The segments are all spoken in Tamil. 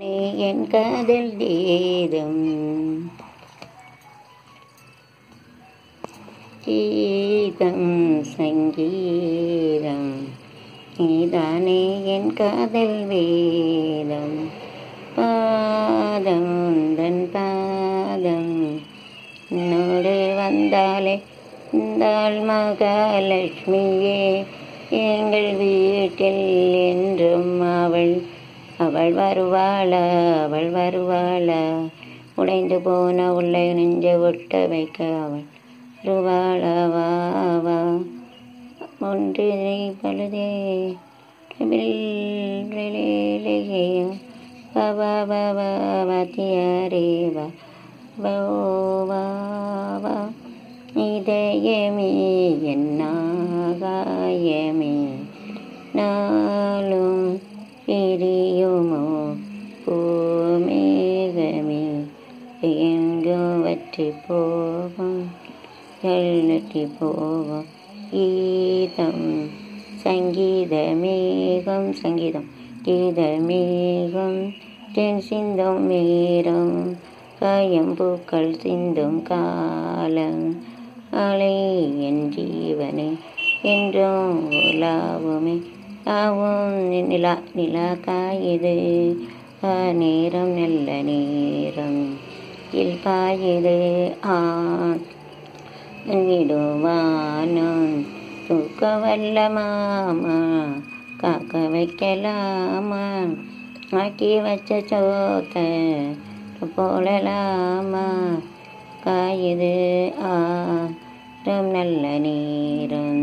நீ என் காதல் கீதம் கீதம் சங்கீதம் நீதானே என் காதல் வேதம். பாதம் தன் பாதம் என்னோடு வந்தாலே இந்தாள் மகாலட்சுமியே. எங்கள் வீட்டில் என் அவள் வருவாளா? அவள் வருவாளா? உடைந்து போன உள்ளே நெஞ்ச ஒட்ட வைக்க அவள் வருவாளா? வா வா. ஒன்று பழுதே இதயமே என்னாகாயமே நாளும் பிரியுமோ? பூமேகமே எங்கும் வற்றி போவோம்? எழுநூற்றி போவோம். கீதம் சங்கீதமேகம் சங்கீதம். கீதமேகம் தென் சிந்தும் மேரம் காயம்பூக்கள் சிந்தும் காலம். அலை என் ஜீவனே என்றும் உலாவுமே. காவும் நிலா நிலா காயுது நேரம் நல்ல நேரம். இல் பாயுது ஆ தூக்க வல்ல மாமா காக்க வைக்கலாமா. ஆக்கி வச்ச சோத்த போடலாமா காயுது ஆரம் நல்ல நேரம்.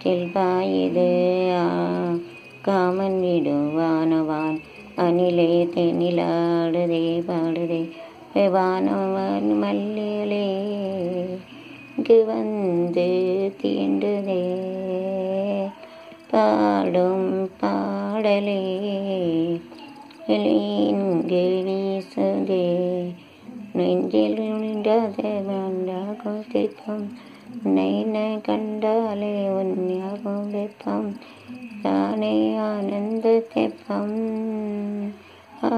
செல்பாயுது ஆ காமன் விடுவானவான் அணிலே தெனிலாடுதே பாடுதே. வானவன் மல்லிலே இங்கு வந்து தீண்டுதே. பாடும் பாடலே இங்கு வீசுதே. நெஞ்சில் நின்றது வேண்டாகும் திருப்பம் உன்னை கண்டாலே உன் ஞாபகம் தானே ஆனந்த தெப்பம் ஆ